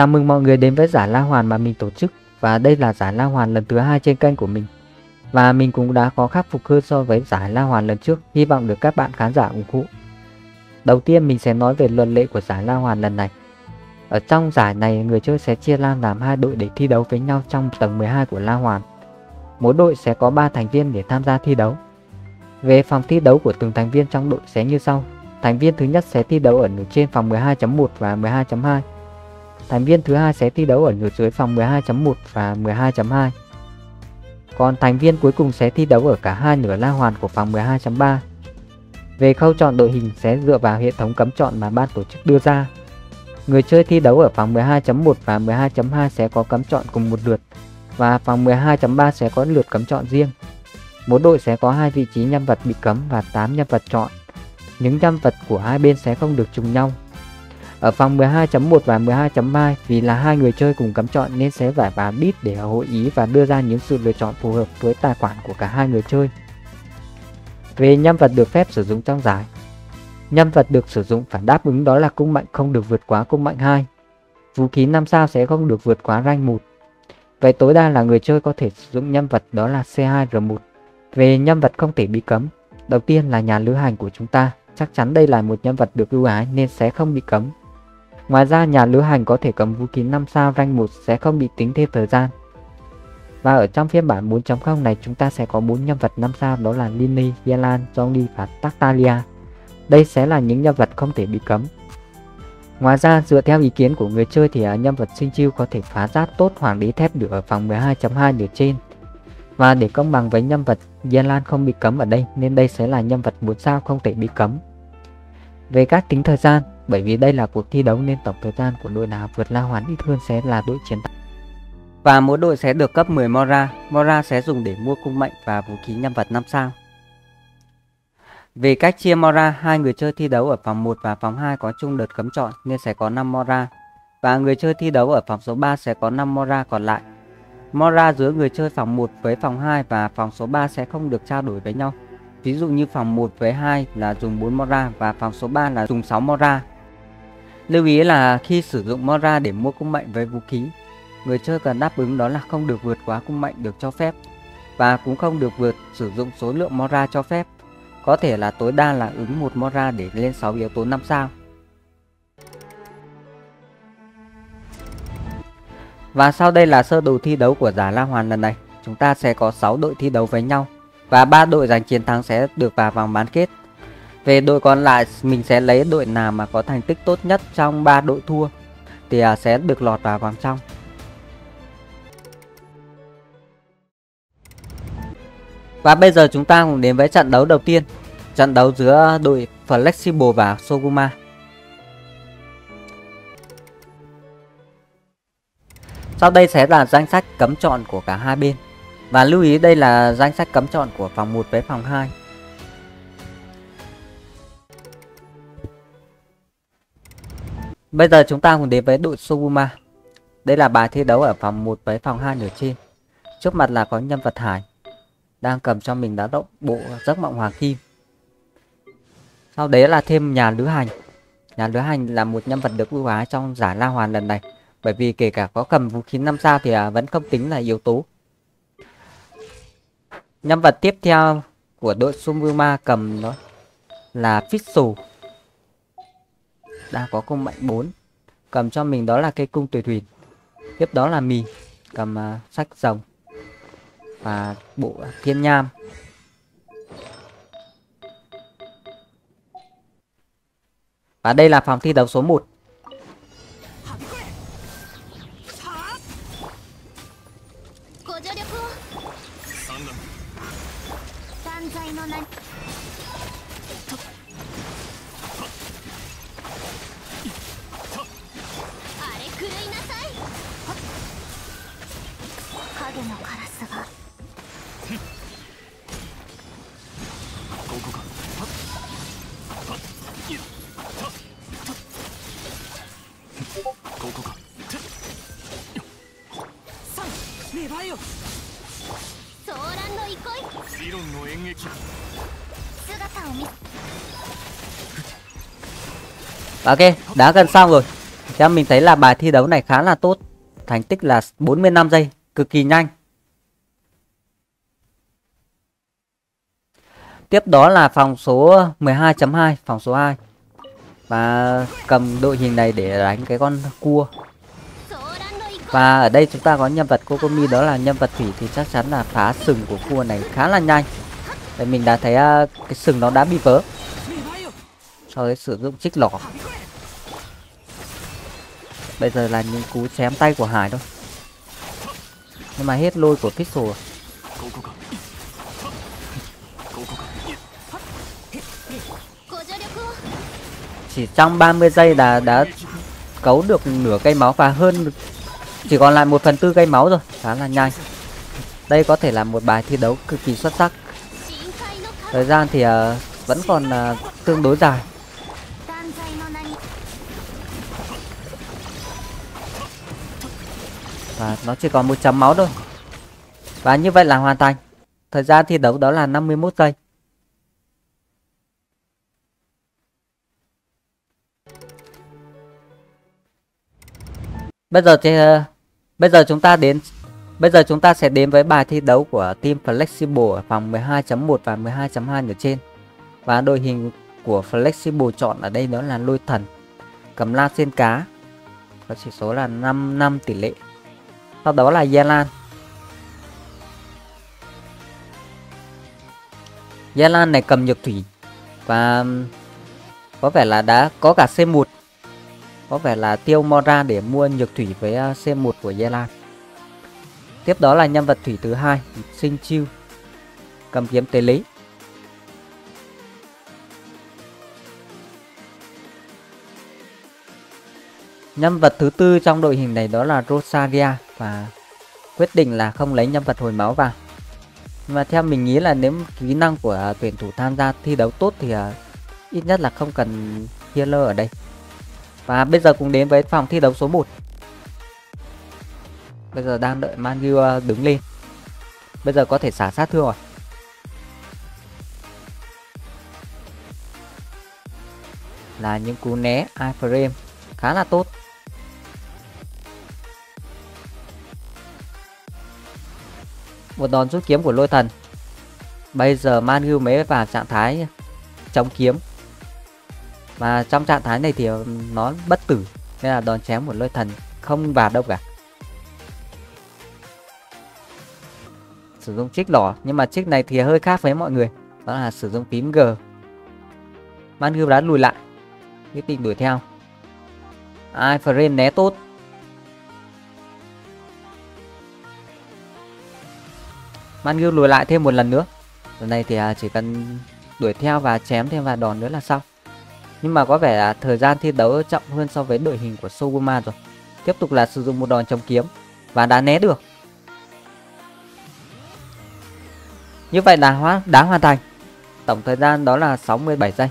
Chào mừng mọi người đến với giải La Hoàn mà mình tổ chức và đây là giải La Hoàn lần thứ hai trên kênh của mình. Và mình cũng đã có khắc phục hơn so với giải La Hoàn lần trước, hy vọng được các bạn khán giả ủng hộ. Đầu tiên mình sẽ nói về luật lệ của giải La Hoàn lần này. Ở trong giải này người chơi sẽ chia ra làm hai đội để thi đấu với nhau trong tầng 12 của La Hoàn. Mỗi đội sẽ có 3 thành viên để tham gia thi đấu. Về phòng thi đấu của từng thành viên trong đội sẽ như sau. Thành viên thứ nhất sẽ thi đấu ở nửa trên phòng 12.1 và 12.2 Thành viên thứ hai sẽ thi đấu ở nửa dưới phòng 12.1 và 12.2. Còn thành viên cuối cùng sẽ thi đấu ở cả hai nửa la hoàn của phòng 12.3. Về khâu chọn đội hình sẽ dựa vào hệ thống cấm chọn mà ban tổ chức đưa ra. Người chơi thi đấu ở phòng 12.1 và 12.2 sẽ có cấm chọn cùng một lượt, và phòng 12.3 sẽ có lượt cấm chọn riêng. Mỗi đội sẽ có hai vị trí nhân vật bị cấm và 8 nhân vật chọn. Những nhân vật của hai bên sẽ không được trùng nhau ở phòng 12.1 và 12.2 vì là hai người chơi cùng cắm chọn nên sẽ phải vào bit để hội ý và đưa ra những sự lựa chọn phù hợp với tài khoản của cả hai người chơi. Về nhân vật được phép sử dụng trong giải. Nhân vật được sử dụng phải đáp ứng đó là cung mạnh không được vượt quá cung mạnh 2 Vũ khí 5 sao sẽ không được vượt quá rank 1 Vậy tối đa là người chơi có thể sử dụng nhân vật đó là C2R1 Về nhân vật không thể bị cấm, Đầu tiên là nhà lữ hành của chúng ta. Chắc chắn đây là một nhân vật được ưu ái nên sẽ không bị cấm. Ngoài ra nhà lữ hành có thể cầm vũ khí 5 sao rank 1 sẽ không bị tính thêm thời gian. Và ở trong phiên bản 4.0 này chúng ta sẽ có 4 nhân vật 5 sao đó là Lily, Yelan, Johnny và Tartalia. Đây sẽ là những nhân vật không thể bị cấm. Ngoài ra dựa theo ý kiến của người chơi thì à, nhân vật sinh chiêu có thể phá giáp tốt hoàng đế thép được ở phòng 12.2 nửa trên. Và để công bằng với nhân vật Yelan không bị cấm ở đây nên đây sẽ là nhân vật 4 sao không thể bị cấm. Về các tính thời gian bởi vì đây là cuộc thi đấu nên tổng thời gian của đội nào vượt La Hoàn ít hơn sẽ là đội chiến thắng. Và mỗi đội sẽ được cấp 10 Mora. Mora sẽ dùng để mua cung mệnh và vũ khí nhân vật 5 sao. Về cách chia Mora, hai người chơi thi đấu ở phòng 1 và phòng 2 có chung đợt cấm chọn nên sẽ có 5 Mora. Và người chơi thi đấu ở phòng số 3 sẽ có 5 Mora còn lại. Mora giữa người chơi phòng 1 với phòng 2 và phòng số 3 sẽ không được trao đổi với nhau. Ví dụ như phòng 1 với 2 là dùng 4 Mora và phòng số 3 là dùng 6 Mora. Lưu ý là khi sử dụng Mora để mua cung mạnh với vũ khí, người chơi cần đáp ứng đó là không được vượt quá cung mạnh được cho phép và cũng không được vượt sử dụng số lượng Mora cho phép. Có thể là tối đa là ứng một Mora để lên 6 yếu tố 5 sao. Và sau đây là sơ đồ thi đấu của giải La Hoàn lần này. Chúng ta sẽ có 6 đội thi đấu với nhau và ba đội giành chiến thắng sẽ được vào vòng bán kết. Về đội còn lại, mình sẽ lấy đội nào mà có thành tích tốt nhất trong 3 đội thua thì à, sẽ được lọt vào vòng trong. Và bây giờ chúng ta cùng đến với trận đấu đầu tiên. Trận đấu giữa đội Flexible và Soguma. Sau đây sẽ là danh sách cấm chọn của cả hai bên. Và lưu ý đây là danh sách cấm chọn của phòng 1 với phòng 2. Bây giờ chúng ta cùng đến với đội Suguma. Đây là bài thi đấu ở phòng 1 với phòng 2 nửa trên. Trước mặt là có nhân vật Hải, đang cầm cho mình đá động bộ giấc mộng hoàng kim. Sau đấy là thêm nhà lữ hành. Nhà lữ hành là một nhân vật được ưu ái trong giải La Hoàn lần này. Bởi vì kể cả có cầm vũ khí 5 sao thì à, vẫn không tính là yếu tố. Nhân vật tiếp theo của đội Sumuma cầm đó là Fischl đang có cung mạnh 4 cầm cho mình đó là cây cung tùy thủy tiếp đó là mì. Cầm uh, sách rồng. Và bộ à, thiên nham. Và đây là phòng thi đấu số 1 Ok, đá gần xong rồi Theo mình thấy là bài thi đấu này khá là tốt. Thành tích là 45 giây, cực kỳ nhanh. Tiếp đó là phòng số 12.2, phòng số 2. Và cầm đội hình này để đánh cái con cua. Và ở đây chúng ta có nhân vật Kokomi đó là nhân vật thủy thì chắc chắn là phá sừng của cua này khá là nhanh. Đây mình đã thấy uh, cái sừng nó đã bị vỡ. Sau đấy sử dụng chích lỏ. Bây giờ là những cú chém tay của Hải thôi. Nhưng mà hết lôi của Pixel rồi. Chỉ trong 30 giây là đã cấu được nửa cây máu và hơn chỉ còn lại một phần tư cây máu rồi khá là nhanh đây có thể là một bài thi đấu cực kỳ xuất sắc thời gian thì uh, vẫn còn uh, tương đối dài và nó chỉ còn một chấm máu thôi và như vậy là hoàn thành thời gian thi đấu đó là 51 giây Bây giờ thì ờ, bây giờ chúng ta đến bây giờ chúng ta sẽ đến với bài thi đấu của team Flexible ở phòng 12.1 và 12.2 ở trên. Và đội hình của Flexible chọn ở đây đó là lôi thần, cầm la trên cá. Có chỉ số là 5 năm tỷ lệ. Sau đó là Yelan. Yelan này cầm nhược thủy và có vẻ là đã có cả C1 có vẻ là tiêu Mora để mua nhược thủy với à, C1 của Yelan. Tiếp đó là nhân vật thủy thứ hai, Sinh Chiêu, cầm kiếm tế lý. Nhân vật thứ tư trong đội hình này đó là Rosaria và quyết định là không lấy nhân vật hồi máu vào. Nhưng mà theo mình nghĩ là nếu kỹ năng của tuyển thủ tham gia thi đấu tốt thì à, ít nhất là không cần healer ở đây. Và bây giờ cùng đến với phòng thi đấu số 1 Bây giờ đang đợi Manu à, đứng lên Bây giờ có thể xả sát thương rồi Là những cú né iframe khá là tốt Một đòn rút kiếm của lôi thần. Bây giờ Manu mới vào trạng thái chống kiếm. Mà trong trạng thái này thì ờ, nó bất tử, nên là đòn chém của lôi thần không vào đâu cả. Sử dụng trích đỏ nhưng mà trích này thì hơi khác với mọi người, đó là sử dụng phím g. Man hưu đã lùi lại. Quyết định đuổi theo. Ai né tốt. Man lùi lại thêm một lần nữa lần này thì à, chỉ cần đuổi theo và chém thêm vài đòn nữa là xong nhưng mà có vẻ là thời gian thi đấu chậm hơn so với đội hình của Soguma rồi. Tiếp tục là sử dụng một đòn chống kiếm và đã né được. Như vậy là hóa đã hoàn thành. Tổng thời gian đó là 67 giây.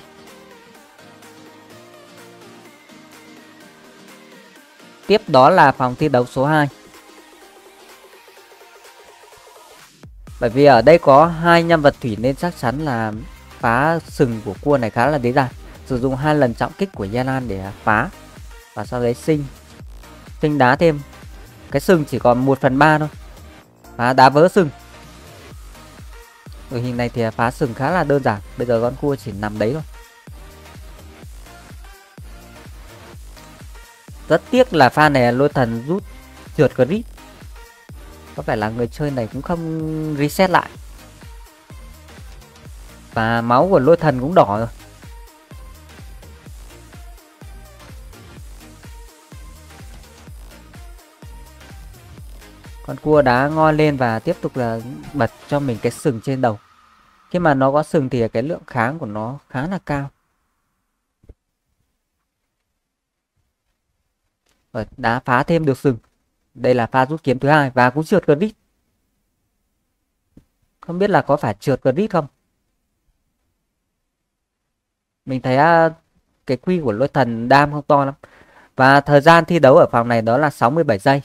Tiếp đó là phòng thi đấu số 2. Bởi vì ở đây có hai nhân vật thủy nên chắc chắn là phá sừng của cua này khá là dễ dàng. Sử dụng hai lần trọng kích của Yanan để phá và sau đấy sinh. Sinh đá thêm. Cái sừng chỉ còn 1 phần ba thôi. Phá đá vỡ sừng. Đội hình này thì phá sừng khá là đơn giản. Bây giờ con cua chỉ nằm đấy thôi. Rất tiếc là pha này lôi thần rút trượt grid có vẻ là người chơi này cũng không reset lại. Và máu của lôi thần cũng đỏ rồi. Con cua đá ngoi lên và tiếp tục là bật cho mình cái sừng trên đầu. Khi mà nó có sừng thì cái lượng kháng của nó khá là cao. Rồi, đá phá thêm được sừng đây là pha rút kiếm thứ hai và cũng trượt crit không biết là có phải trượt crit không? Mình thấy à, cái quy của lôi thần đam không to lắm. Và thời gian thi đấu ở phòng này đó là 67 giây.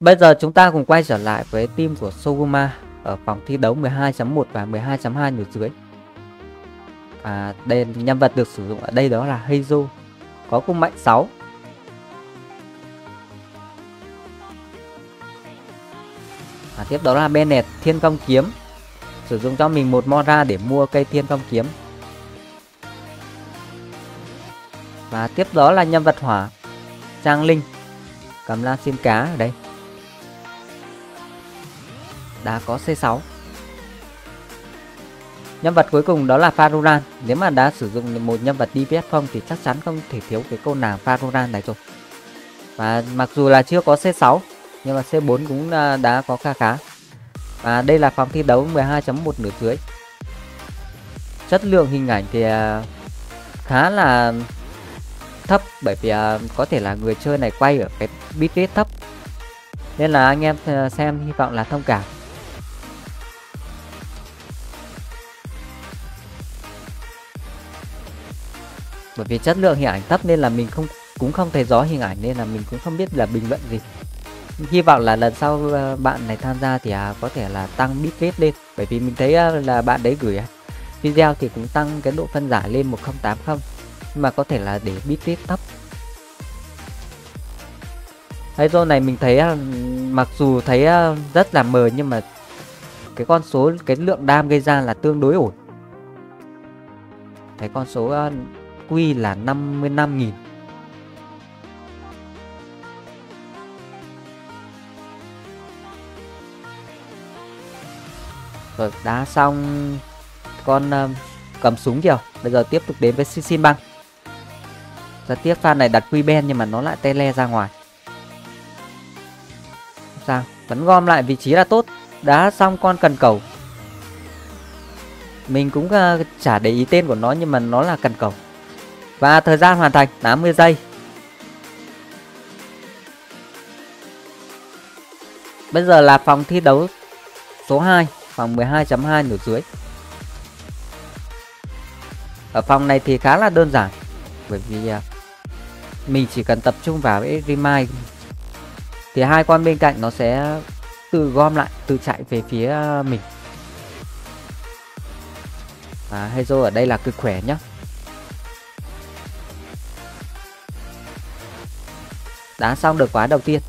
Bây giờ chúng ta cùng quay trở lại với team của Soguma ở phòng thi đấu 12.1 và 12.2 nửa dưới. và đây, nhân vật được sử dụng ở đây đó là Heizo có cung mạnh 6 và tiếp đó là Bennett Thiên Công Kiếm. Sử dụng cho mình một Mora để mua cây Thiên Công Kiếm. Và tiếp đó là nhân vật hỏa, Trang Linh, cầm la xiêm cá ở đây. Đã có C6 Nhân vật cuối cùng đó là Faruran. Nếu mà đã sử dụng một nhân vật DPS không thì chắc chắn không thể thiếu cái cô nàng Faruran này rồi. Và mặc dù là chưa có C6 Nhưng mà C4 cũng à, đã có khá khá. Và đây là phòng thi đấu 12.1 nửa dưới. Chất lượng hình ảnh thì à, khá là thấp Bởi vì à, có thể là người chơi này quay ở cái bitrate thấp. Nên là anh em xem, hy vọng là thông cảm. Bởi vì chất lượng hình ảnh thấp nên là mình không cũng không thấy rõ hình ảnh nên là mình cũng không biết là bình luận gì. Hy vọng là lần sau ờ, bạn này tham gia thì à, có thể là tăng bitrate lên. Bởi vì mình thấy ờ, là bạn đấy gửi à, video thì cũng tăng cái độ phân giải lên 1080 nhưng mà có thể là để bitrate thấp. Hydro này mình thấy ờ, mặc dù thấy rất là mờ nhưng mà cái con số cái lượng đam gây ra là tương đối ổn. Thấy con số quy là 55.000 Rồi đá xong con uh, cầm súng kìa Bây giờ tiếp tục đến với Xin băng. Rất tiếc pha này đặt quy ben nhưng mà nó lại tele ra ngoài. Sao Vẫn gom lại vị trí là tốt. Đá xong con cần cầu. Mình cũng uh, chả để ý tên của nó nhưng mà nó là cần cầu và thời gian hoàn thành 80 giây. Bây giờ là phòng thi đấu số 2, phòng 12.2 nửa dưới. Ở phòng này thì khá là đơn giản bởi vì à, mình chỉ cần tập trung vào cái remind thì hai con bên cạnh nó sẽ tự gom lại, tự chạy về phía mình. Và Hezo ở đây là cực khỏe nhá. Đã xong được quái đầu tiên.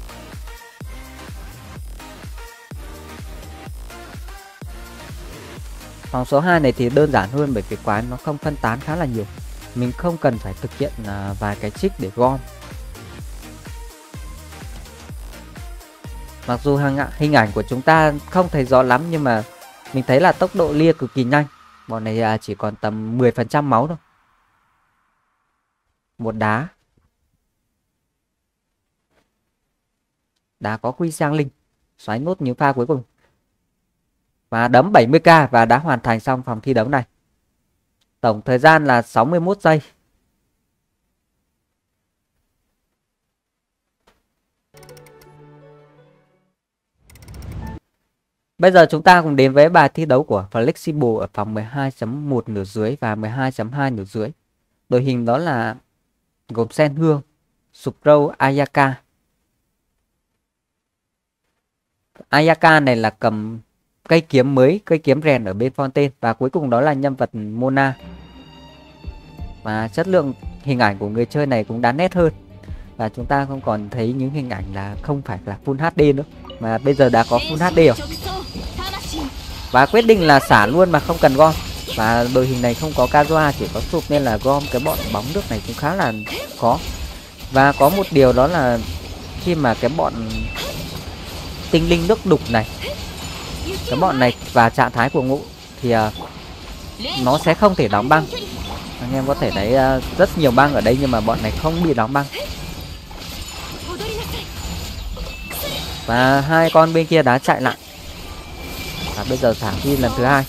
Phòng số 2 này thì đơn giản hơn bởi vì quái nó không phân tán khá là nhiều. Mình không cần phải thực hiện à, vài cái trích để gom. Mặc dù hàng hình ảnh của chúng ta không thấy rõ lắm nhưng mà mình thấy là tốc độ lia cực kỳ nhanh. Bọn này à, chỉ còn tầm 10% máu thôi. Một đá. Đã có quy sang linh xoáy nốt những pha cuối cùng. Và đấm 70k và đã hoàn thành xong phòng thi đấu này. Tổng thời gian là 61 giây. Bây giờ chúng ta cùng đến với bài thi đấu của Flexible ở phòng 12.1 nửa dưới và 12.2 nửa dưới. Đội hình đó là gồm Sen Hương, Supro Ayaka, Ayaka này là cầm cây kiếm mới, cây kiếm rèn ở bên Fontaine và cuối cùng đó là nhân vật Mona. Và chất lượng hình ảnh của người chơi này cũng đáng nét hơn. Và chúng ta không còn thấy những hình ảnh là không phải là Full HD nữa mà bây giờ đã có Full HD rồi. Và quyết định là xả luôn mà không cần gom. Và đội hình này không có Kazuha chỉ có sụp nên là gom cái bọn bóng nước này cũng khá là khó. Và có một điều đó là khi mà cái bọn tinh linh nước đục này. Cái bọn này và trạng thái của ngũ thì uh, nó sẽ không thể đóng băng. Anh em có thể thấy uh, rất nhiều băng ở đây nhưng mà bọn này không bị đóng băng. Và hai con bên kia đã chạy lại. Và bây giờ thả phi lần thứ hai.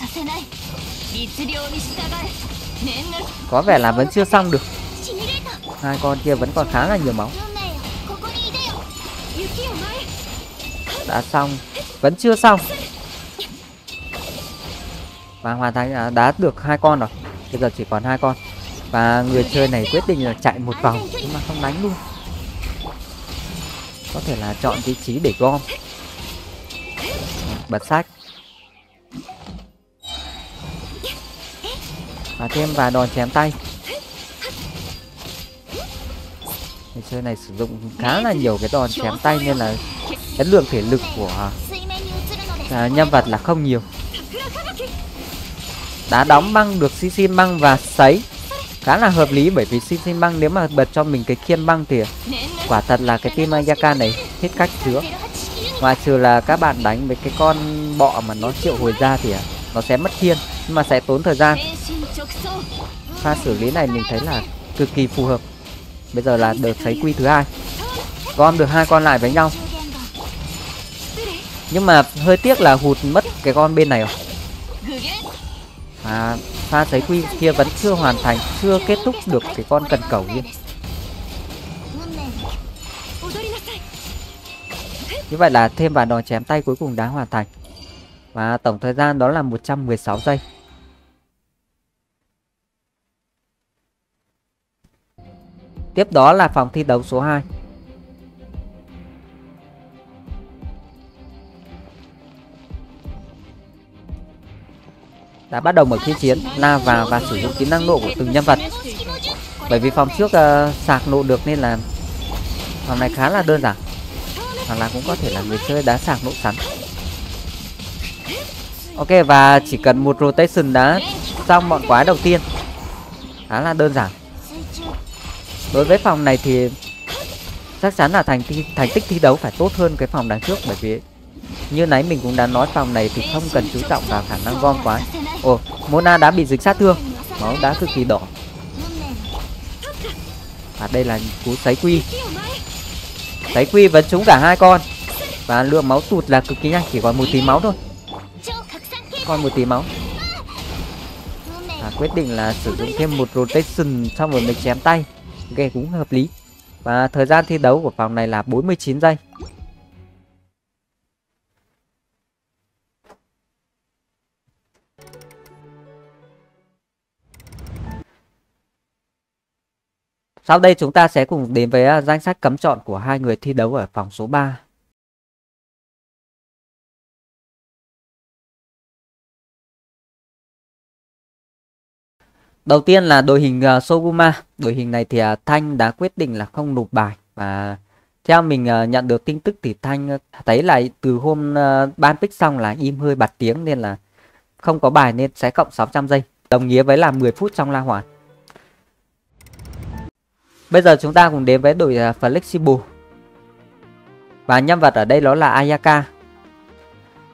Có vẻ là vẫn chưa xong được. Hai con kia vẫn còn khá là nhiều máu. Đã xong. Vẫn chưa xong. Và hoàn thành à, đã được hai con rồi. Bây giờ chỉ còn hai con. Và người chơi này quyết định là chạy một vòng, nhưng mà không đánh luôn. Có thể là chọn vị trí để gom. Bật sách. Và thêm vài đòn chém tay. Người chơi này sử dụng khá là nhiều cái đòn chém tay nên là cái lượng thể lực của à, nhân vật là không nhiều. Đá đóng băng được xi xi băng và sấy. Khá là hợp lý bởi vì xi xi băng nếu mà bật cho mình cái khiên băng thì quả thật là cái team Ayaka này hết cách chứa. Ngoại trừ là các bạn đánh với cái con bọ mà nó triệu hồi ra thì nó sẽ mất khiên nhưng mà sẽ tốn thời gian. Pha xử lý này mình thấy là cực kỳ phù hợp bây giờ là đợt sấy quy thứ hai. Gom được hai con lại với nhau. Nhưng mà hơi tiếc là hụt mất cái con bên này rồi. À pha sấy quy kia vẫn chưa hoàn thành, chưa kết thúc được cái con cần cầu kia. Như vậy là thêm vài đòn chém tay cuối cùng đã hoàn thành. Và tổng thời gian đó là 116 giây. Tiếp đó là phòng thi đấu số 2 đã bắt đầu mở khiêu chiến la vào và sử dụng kỹ năng nộ của từng nhân vật. Bởi vì phòng trước uh, sạc nộ được nên là phòng này khá là đơn giản. Hoặc là cũng có thể là người chơi đá sạc nộ sẵn. Ok và chỉ cần một rotation đã xong bọn quái đầu tiên. Khá là đơn giản đối với phòng này thì chắc chắn là thành thi, thành tích thi đấu phải tốt hơn cái phòng đằng trước bởi vì như nãy mình cũng đã nói phòng này thì không cần chú trọng vào khả năng gom quá. ồ mona đã bị dịch sát thương máu đã cực kỳ đỏ. Và đây là cú sấy quy. Sấy quy vẫn trúng cả hai con. Và lượng máu tụt là cực kỳ nhanh chỉ còn một tí máu thôi. Còn một tí máu. Và quyết định là sử dụng thêm một rotation xong rồi mình chém tay ok cũng hợp lý và thời gian thi đấu của vòng này là 49 giây Sau đây chúng ta sẽ cùng đến với à, danh sách cấm chọn của hai người thi đấu ở vòng số 3. Đầu tiên là đội hình uh, Soguma. Đội hình này thì uh, Thanh đã quyết định là không nộp bài và theo mình uh, nhận được tin tức thì Thanh thấy là từ hôm uh, ban pick xong là im hơi bật tiếng nên là không có bài nên sẽ cộng 600 giây, đồng nghĩa với là 10 phút trong la hoàn. Bây giờ chúng ta cùng đến với đội uh, Flexible. Và nhân vật ở đây đó là Ayaka.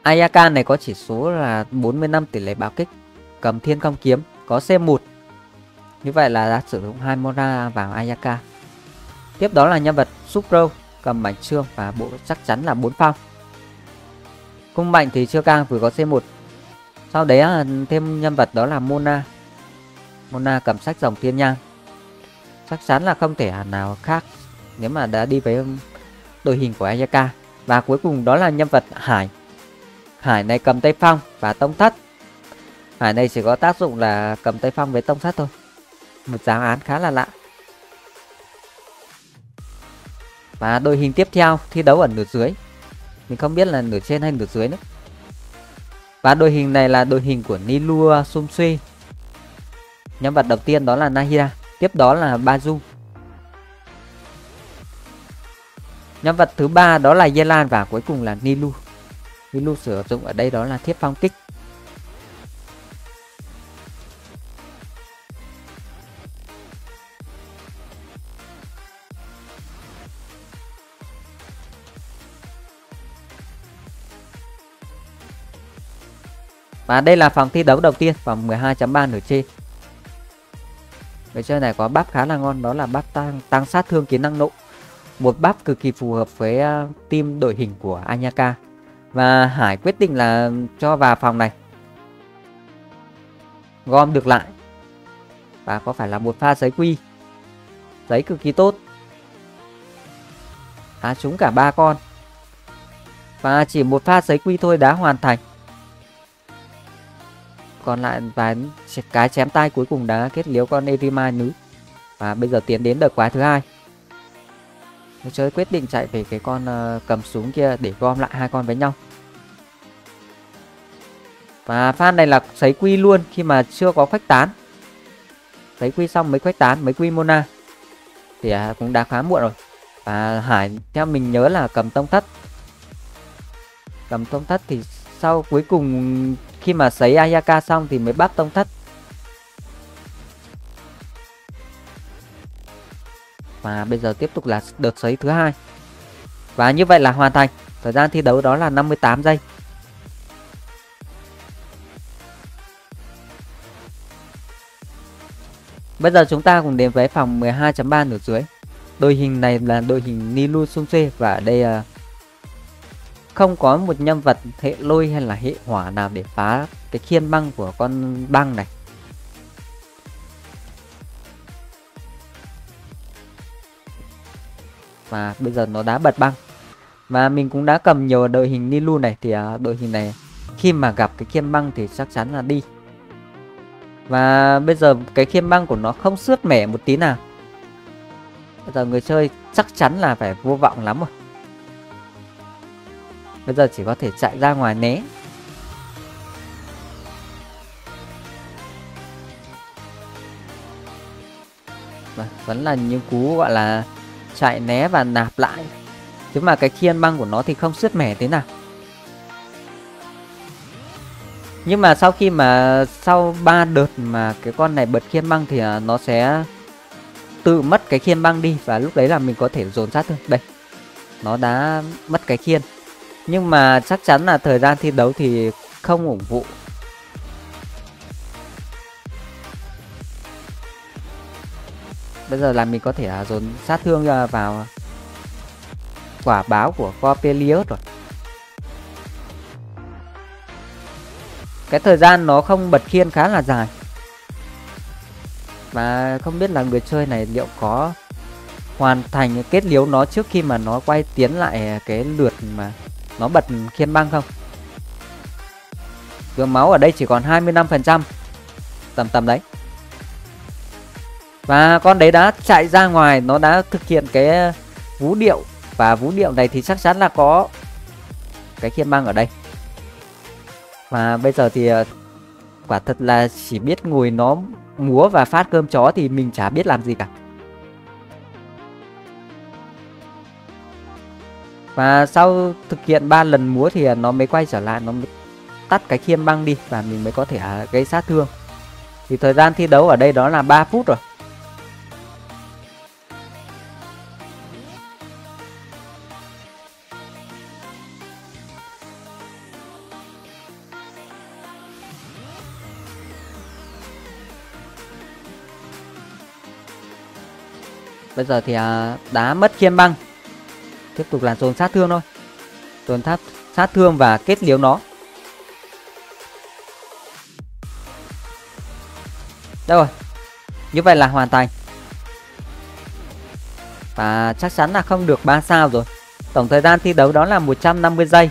Ayaka này có chỉ số là 45 tỷ lệ bạo kích, cầm thiên công kiếm, có C1. Như vậy là đã sử dụng hai Mora vào Ayaka. Tiếp đó là nhân vật Supro, cầm bánh trương và bộ chắc chắn là 4 phong. Cung mạnh thì chưa cao vừa có C1. Sau đấy là thêm nhân vật đó là Mona. Mona cầm sách dòng thiên nhang chắc chắn là không thể à, nào khác nếu mà đã đi với đội hình của Ayaka và cuối cùng đó là nhân vật Hải Hải này cầm tay phong và tông thất Hải này chỉ có tác dụng là cầm tay phong với tông thất thôi một giáo án khá là lạ và đội hình tiếp theo, thi đấu ở nửa dưới mình không biết là nửa trên hay nửa dưới nữa và đội hình này là đội hình của Nilu Sumsui nhân vật đầu tiên đó là Nahira, Tiếp đó là Bazu. Nhân vật thứ ba đó là Yelan và cuối cùng là Nilu. Nilu sử dụng ở đây đó là thiết phong kích. Và đây là phòng thi đấu đầu tiên, vòng 12.3 nửa trên. Người chơi này có bắp khá là ngon đó là bắp tăng, tăng sát thương kỹ năng nộ. Một bắp cực kỳ phù hợp với uh, team đội hình của Anyaka. Và Hải quyết định là cho vào phòng này. Gom được lại. Và có phải là một pha giấy quy. Giấy cực kỳ tốt. đá trúng cả ba con. Và chỉ một pha giấy quy thôi đã hoàn thành còn lại và cái chém tay cuối cùng đã kết liễu con Erima nữ và bây giờ tiến đến đợt quái thứ hai. Người chơi quyết định chạy về cái con uh, cầm súng kia để gom lại hai con với nhau. Và phan này là sấy quy luôn khi mà chưa có khuếch tán. Sấy quy xong mới khuếch tán, mới quy Mona. Thì à, cũng đã khá muộn rồi. Và Hải theo mình nhớ là cầm tông thất. Cầm tông thất thì sau cuối cùng khi mà sấy Ayaka xong thì mới bắt tông thất. Và bây giờ tiếp tục là đợt sấy thứ hai. Và như vậy là hoàn thành. Thời gian thi đấu đó là 58 giây. Bây giờ chúng ta cùng đến với phòng 12.3 nửa dưới. Đội hình này là đội hình Nilu Sunse Và ở đây uh, không có một nhân vật hệ lôi hay là hệ hỏa nào để phá cái khiên băng của con băng này. Và bây giờ nó đã bật băng. Và mình cũng đã cầm nhiều đội hình Nilu này Thì à, đội hình này khi mà gặp cái khiên băng thì chắc chắn là đi. Và bây giờ cái khiên băng của nó không sướt mẻ một tí nào. Bây giờ người chơi chắc chắn là phải vô vọng lắm rồi. Bây giờ chỉ có thể chạy ra ngoài né. Và vẫn là những cú, gọi là, chạy né và nạp lại. Chứ mà cái khiên băng của nó thì không sứt mẻ thế nào. Nhưng mà sau khi mà, sau ba đợt mà cái con này bật khiên băng thì à, nó sẽ tự mất cái khiên băng đi. Và lúc đấy là mình có thể dồn sát thôi. đây, nó đã mất cái khiên nhưng mà chắc chắn là thời gian thi đấu thì không ủng vụ. bây giờ là mình có thể à, dồn sát thương à, vào quả báo của Copelius rồi cái thời gian nó không bật khiên khá là dài và không biết là người chơi này liệu có hoàn thành kết liễu nó trước khi mà nó quay tiến lại à, cái lượt mà nó bật khiên băng không? Lượng máu ở đây chỉ còn 25% tầm tầm đấy. Và con đấy đã chạy ra ngoài, nó đã thực hiện cái uh, vũ điệu. Và vũ điệu này thì chắc chắn là có cái khiên băng ở đây. Và bây giờ thì uh, quả thật là chỉ biết ngồi nó múa và phát cơm chó thì mình chả biết làm gì cả. Và sau thực hiện 3 lần múa thì nó mới quay trở lại, nó mới tắt cái khiêm băng đi và mình mới có thể à, gây sát thương. Thì thời gian thi đấu ở đây đó là 3 phút rồi. Bây giờ thì à, đá mất khiên băng Tiếp tục là dồn sát thương thôi. Dồn tháp sát thương và kết liễu nó. Đâu rồi. Như vậy là hoàn thành. Và chắc chắn là không được 3 sao rồi. Tổng thời gian thi đấu đó là 150 giây.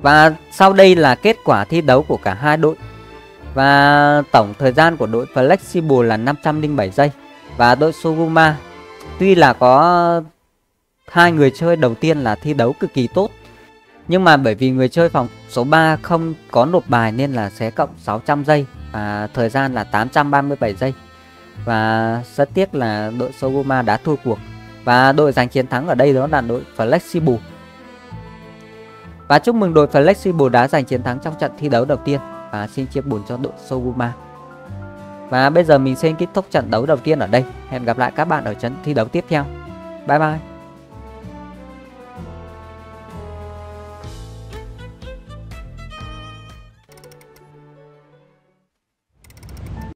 Và sau đây là kết quả thi đấu của cả hai đội. Và tổng thời gian của đội Flexible là 507 giây. Và đội Suguma tuy là có hai người chơi đầu tiên là thi đấu cực kỳ tốt. Nhưng mà bởi vì người chơi phòng số 3 không có nộp bài nên là sẽ cộng 600 giây. Và thời gian là 837 giây. Và rất tiếc là đội Suguma đã thua cuộc. Và đội giành chiến thắng ở đây đó là đội Flexible. Và chúc mừng đội Flexible đã giành chiến thắng trong trận thi đấu đầu tiên và xin chia buồn cho đội Soguma. Và bây giờ mình xin kết thúc trận đấu đầu tiên ở đây. Hẹn gặp lại các bạn ở trận thi đấu tiếp theo. Bye bye.